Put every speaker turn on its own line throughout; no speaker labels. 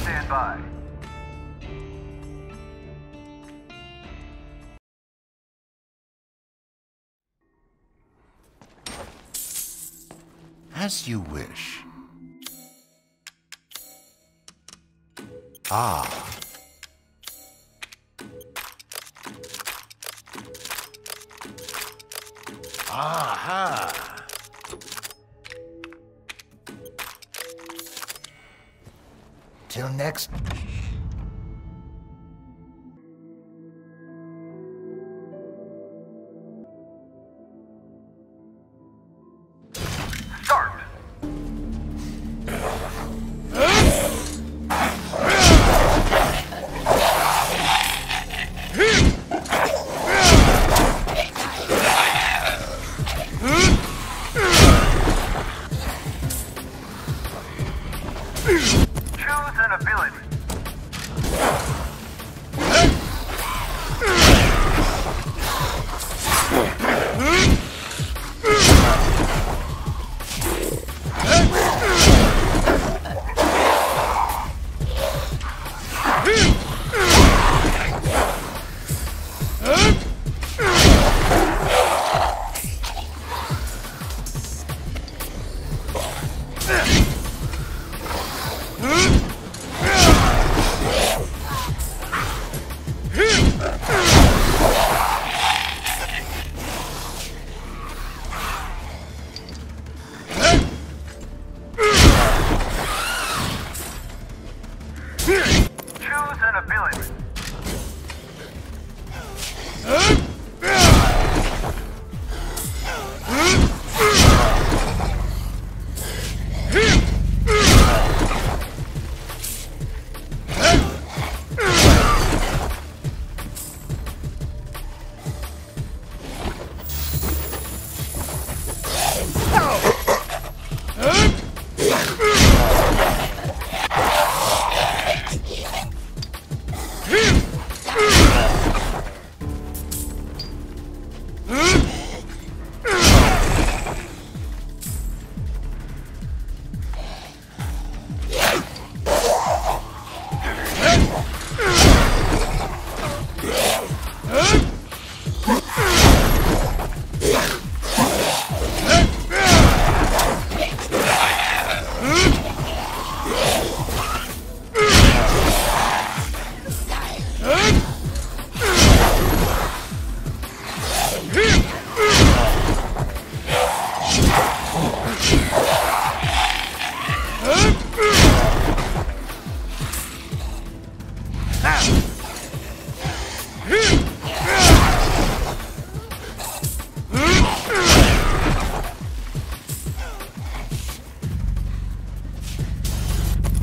Stand by.
As you wish. Ah. Aha! Till next...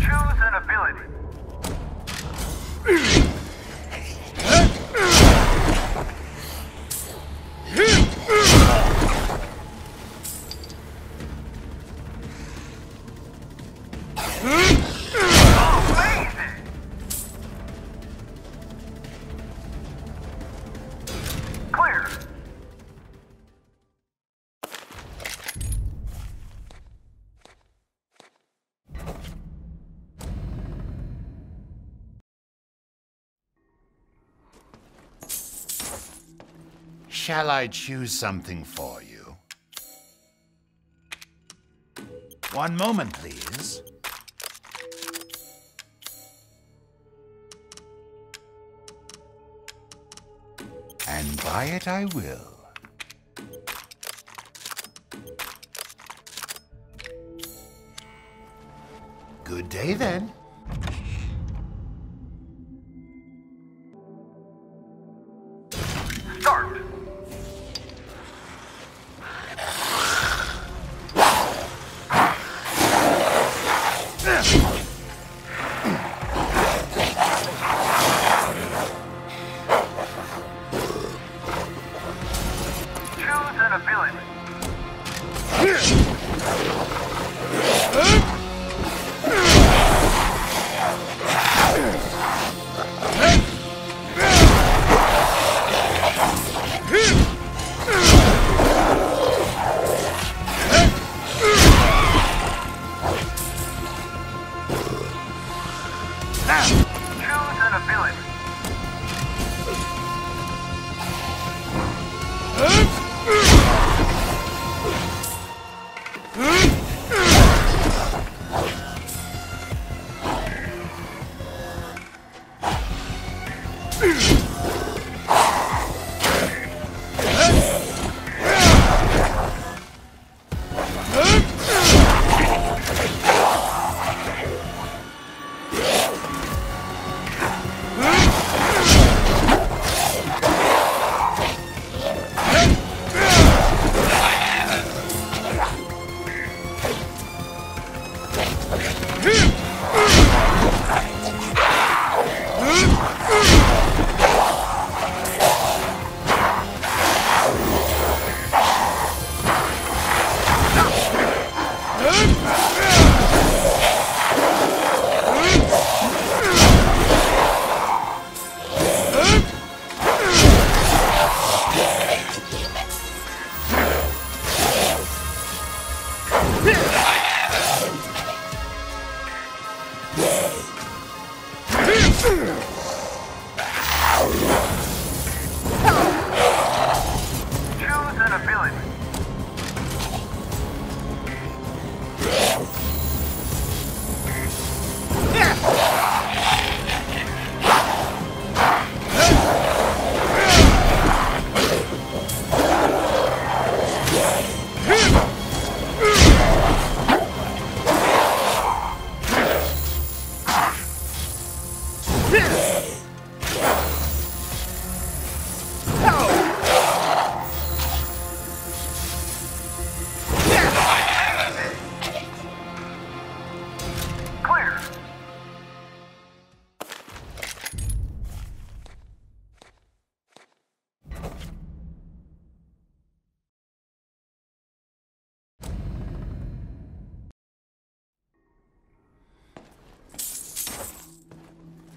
Choose an ability.
Shall I choose something for you? One moment, please. And buy it I will. Good day, then.
Start. Huh?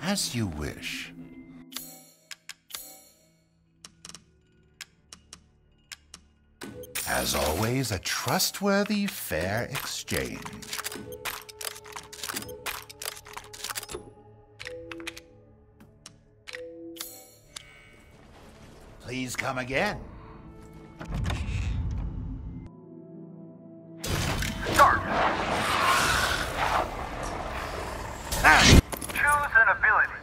As you wish. As always, a trustworthy, fair exchange. Please come again.
Start. An ability.